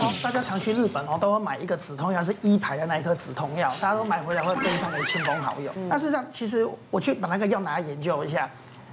哦，大家常去日本哦，都会买一个止痛药，是一排的那一颗止痛药，大家都买回来会非常的亲朋好友。但事实上，其实我去把那个药拿来研究一下。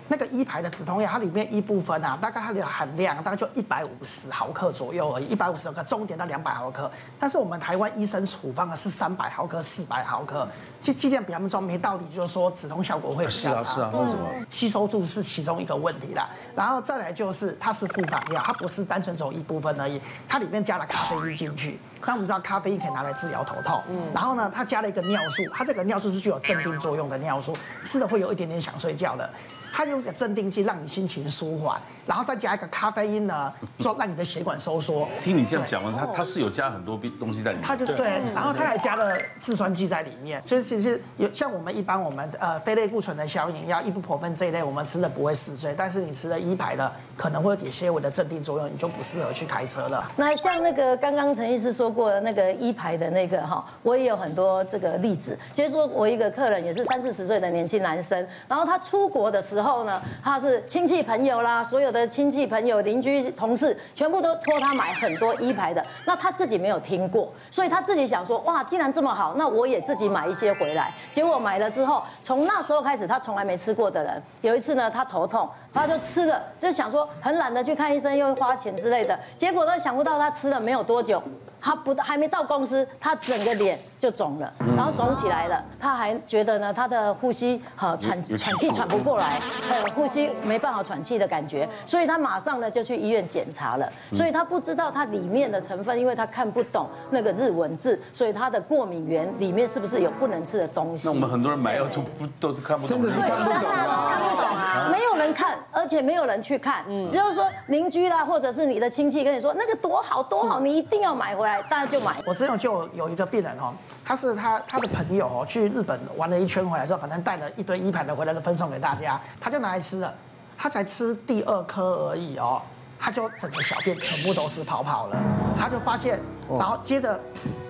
那个一排的止痛药，它里面一部分啊，大概它的含量大概就一百五十毫克左右而已，一百五十毫克，重点到两百毫克。但是我们台湾医生处方的是三百毫克、四百毫克，就剂量比他们重，没道理就是说止痛效果会比较差。是啊是啊，为什么？吸收度是其中一个问题啦，然后再来就是它是复方药，它不是单纯走一部分而已，它里面加了咖啡因进去。那我们知道咖啡因可以拿来治疗头痛，然后呢，它加了一个尿素，它这个尿素是具有镇定作用的尿素，吃了会有一点点想睡觉的。它用个镇定剂让你心情舒缓，然后再加一个咖啡因呢，做让你的血管收缩。听你这样讲完，它它是有加很多东西在里面。它就对，然后它还加了制酸剂在里面，所以其实有像我们一般我们呃非类固醇的消炎药，伊布普芬这一类，我们吃的不会嗜睡，但是你吃了一排的，可能会有点些微的镇定作用，你就不适合去开车了。那像那个刚刚陈医师说过的那个一排的那个哈，我也有很多这个例子，就是说我一个客人也是三四十岁的年轻男生，然后他出国的时候后呢，他是亲戚朋友啦，所有的亲戚朋友、邻居、同事，全部都托他买很多一排的。那他自己没有听过，所以他自己想说，哇，既然这么好，那我也自己买一些回来。结果买了之后，从那时候开始，他从来没吃过的人，有一次呢，他头痛，他就吃了，就想说很懒得去看医生，又花钱之类的。结果他想不到，他吃了没有多久，他不还没到公司，他整个脸就肿了，然后肿起来了。他还觉得呢，他的呼吸和喘喘气喘不过来，还有呼吸。没办法喘气的感觉，所以他马上呢就去医院检查了。所以他不知道它里面的成分，因为他看不懂那个日文字，所以他的过敏源里面是不是有不能吃的东西？那我们很多人买药就不都看不懂，真的是看不懂看不懂啊，人看，而且没有人去看，只有说邻居啦，或者是你的亲戚跟你说那个多好多好，你一定要买回来，大家就买。我之前就有一个病人哦，他是他他的朋友哦，去日本玩了一圈回来之后，反正带了一堆一盘的回来，就分送给大家，他就拿来吃了。他才吃第二颗而已哦，他就整个小便全部都是泡泡了，他就发现，然后接着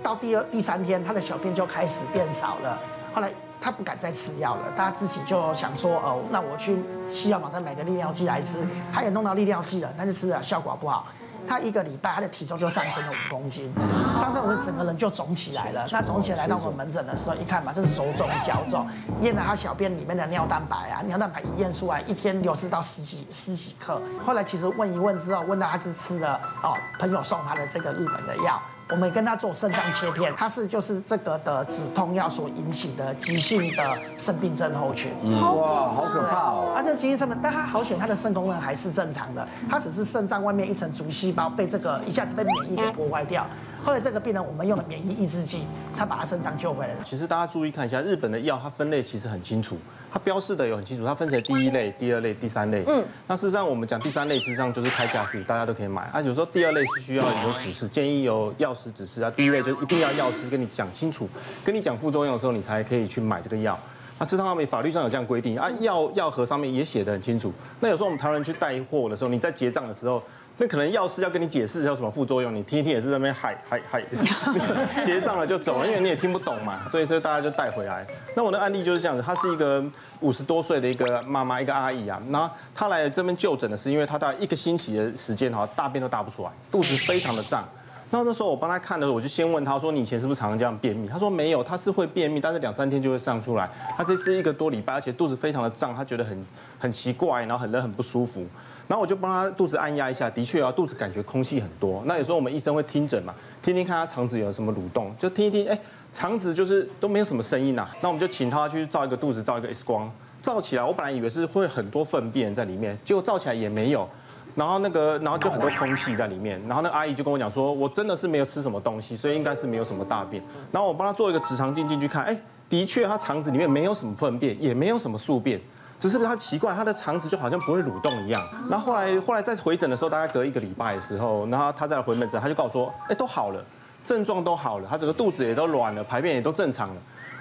到第二第三天，他的小便就开始变少了。后来他不敢再吃药了，他自己就想说，哦，那我去西药网上买个利尿剂来吃。他也弄到利尿剂了，但是吃了效果不好。他一个礼拜，他的体重就上升了五公斤，上升我们整个人就肿起来了。那肿起来到我们门诊的时候，一看嘛，这是手肿脚肿，验了他小便里面的尿蛋白啊，尿蛋白一验出来，一天流失到十几十几克。后来其实问一问之后，问到他是吃了哦朋友送他的这个日本的药。我们跟他做肾脏切片，他是就是这个的止痛药所引起的急性的肾病症候群。哇，好可怕哦！啊，这急性肾病，但他好险，他的肾功能还是正常的，他只是肾脏外面一层足细胞被这个一下子被免疫给破坏掉。后来这个病人，我们用了免疫抑制剂，才把他肾脏救回来。其实大家注意看一下，日本的药它分类其实很清楚，它标示的有很清楚，它分成第一类、第二类、第三类。嗯，那事实上我们讲第三类，实际上就是开架式，大家都可以买。啊，有时候第二类是需要有指示，建议有药师指示啊。第一类就一定要药师跟你讲清楚，跟你讲副作用的时候，你才可以去买这个药。那事实上面法律上有这样规定啊，药药盒上面也写的很清楚。那有时候我们台湾人去带货的时候，你在结账的时候。那可能药师要跟你解释有什么副作用，你听一听也是在那边嗨嗨嗨，结账了就走了，因为你也听不懂嘛，所以这大家就带回来。那我的案例就是这样子，她是一个五十多岁的一个妈妈，一个阿姨啊，那她来这边就诊的是因为她大概一个星期的时间哈，大便都大不出来，肚子非常的胀。那那时候我帮她看的时候，我就先问她说：“你以前是不是常常这样便秘？”她说：“没有，她是会便秘，但是两三天就会上出来。她这次一个多礼拜，而且肚子非常的胀，她觉得很很奇怪，然后很热很不舒服。”然后我就帮他肚子按压一下，的确啊，肚子感觉空气很多。那有时候我们医生会听诊嘛，听听看他肠子有什么蠕动，就听一听，哎，肠子就是都没有什么声音呐。那我们就请他去照一个肚子，照一个 X 光，照起来，我本来以为是会很多粪便在里面，结果照起来也没有。然后那个，然后就很多空气在里面。然后那个阿姨就跟我讲说，我真的是没有吃什么东西，所以应该是没有什么大便。然后我帮他做一个直肠镜进去看，哎，的确他肠子里面没有什么粪便，也没有什么宿便。只是他奇怪，他的肠子就好像不会蠕动一样。然后后来后来在回诊的时候，大概隔一个礼拜的时候，然后他在回门诊，他就告诉说，哎，都好了，症状都好了，他整个肚子也都软了，排便也都正常了。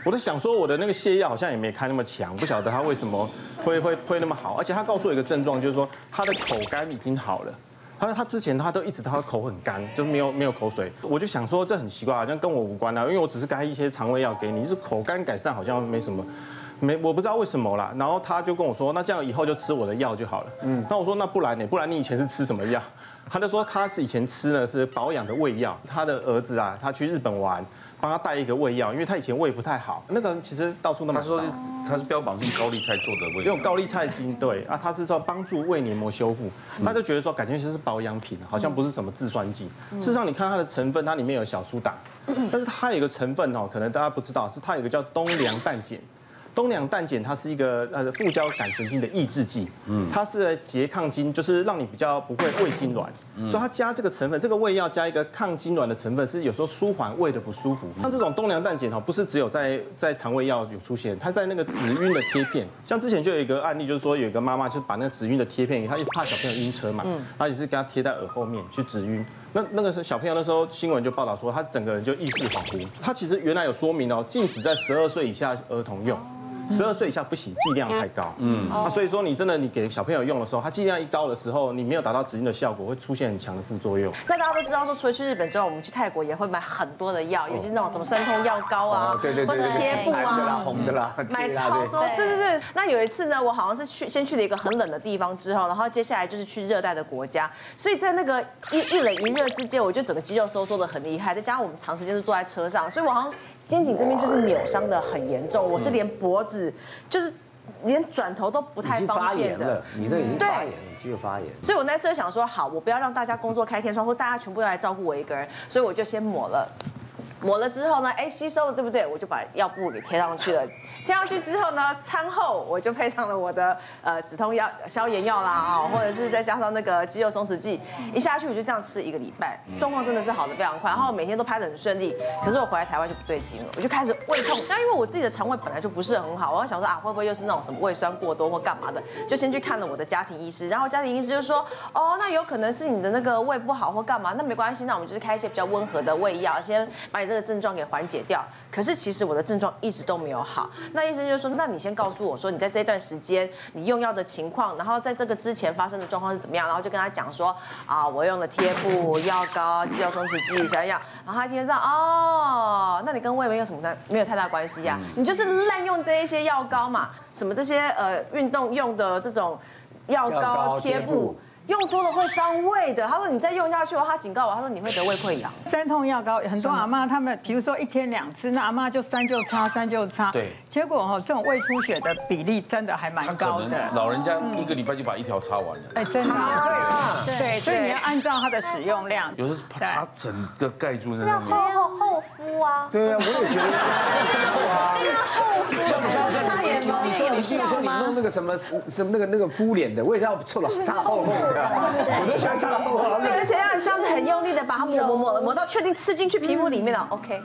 我在想说，我的那个泻药好像也没开那么强，不晓得他为什么会会会那么好。而且他告诉我一个症状，就是说他的口干已经好了。他说他之前他都一直他的口很干，就没有没有口水。我就想说这很奇怪，好像跟我无关啊，因为我只是开一些肠胃药给你，就是口干改善好像没什么。没，我不知道为什么啦。然后他就跟我说，那这样以后就吃我的药就好了。嗯，那我说那不然呢？不然你以前是吃什么药？他就说他是以前吃的是保养的胃药，他的儿子啊，他去日本玩，帮他带一个胃药，因为他以前胃不太好，那个其实到处那么他。说他是标榜是用高丽菜做的味道用高丽菜精对啊，他是说帮助胃黏膜修复，他就觉得说感觉就是保养品，好像不是什么制酸剂。事实上，你看它的成分，它里面有小苏打，但是它有一个成分哦，可能大家不知道，是它有一个叫东良氮碱。东良氮碱它是一个呃副交感神经的抑制剂，嗯，它是来拮抗痉，就是让你比较不会胃痉挛，所以它加这个成分，这个胃药加一个抗痉挛的成分，是有时候舒缓胃的不舒服。像这种东良氮碱哈，不是只有在在肠胃药有出现，它在那个止晕的贴片，像之前就有一个案例，就是说有一个妈妈就把那个止晕的贴片，她就怕小朋友晕车嘛，她也是给他贴在耳后面去止晕。那那个时候小朋友那时候新闻就报道说，他整个人就意识恍惚。他其实原来有说明哦，禁止在十二岁以下儿童用。十二岁以下不行，剂量太高。嗯，啊，所以说你真的你给小朋友用的时候，它剂量一高的时候，你没有达到指定的效果，会出现很强的副作用。那大家都知道说，除了去日本之外，我们去泰国也会买很多的药，尤其是那种什么酸痛药膏啊，哦对对对或是贴布蓝的啦、啊。红的啦，买超多，对对对。那有一次呢，我好像是去先去了一个很冷的地方之后，然后接下来就是去热带的国家，所以在那个一一冷一热之间，我就整个肌肉收缩的很厉害，再加上我们长时间是坐在车上，所以我好像肩颈这边就是扭伤的很严重，我是连脖子就是连转头都不太方便的你那已经对发炎了，肌肉发炎。所以我那次就想说，好，我不要让大家工作开天窗，或大家全部要来照顾我一个人，所以我就先抹了。抹了之后呢，哎，吸收了，对不对？我就把药布给贴上去了。贴上去之后呢，餐后我就配上了我的呃止痛药、消炎药啦啊，或者是再加上那个肌肉松弛剂，一下去我就这样吃一个礼拜，状况真的是好的非常快，然后每天都拍得很顺利。可是我回来台湾就不对劲了，我就开始胃痛。那因为我自己的肠胃本来就不是很好，我想说啊，会不会又是那种什么胃酸过多或干嘛的？就先去看了我的家庭医师，然后家庭医师就说，哦，那有可能是你的那个胃不好或干嘛，那没关系，那我们就是开一些比较温和的胃药，先把你这个症状给缓解掉。可是其实我的症状一直都没有好，那医生就说，那你先告诉我说你在这段时间你用药的情况，然后在这个之前发生的状况是怎么样，然后就跟他讲说，啊，我用了贴布、药膏、肌肉松弛剂、小药，然后他听上，哦，那你跟胃没有什么的没有太大关系呀、你就是滥用这一些药膏嘛，什么这些呃运动用的这种药药膏、贴布。用多了会伤胃的，他说你再用下去的话，他警告我，他说你会得胃溃疡。酸痛药膏，很多阿妈他们，比如说一天两次，那阿妈就酸就擦，酸就擦。对。结果哈，这种胃出血的比例真的还蛮高的。老人家一个礼拜就把一条擦完了，哎，真的。对对，所以你要按照它的使用量。有时候怕擦整个盖住那边。厚厚厚敷啊，对啊，我也觉得 要厚啊。像你刚刚说，你比如说你弄那个什么什么那个那个敷脸的，我也要做了擦厚厚的，我都喜欢擦厚厚对，的。而且要这样子很用力的把它抹抹抹抹到确定吃进去皮肤里面了，OK。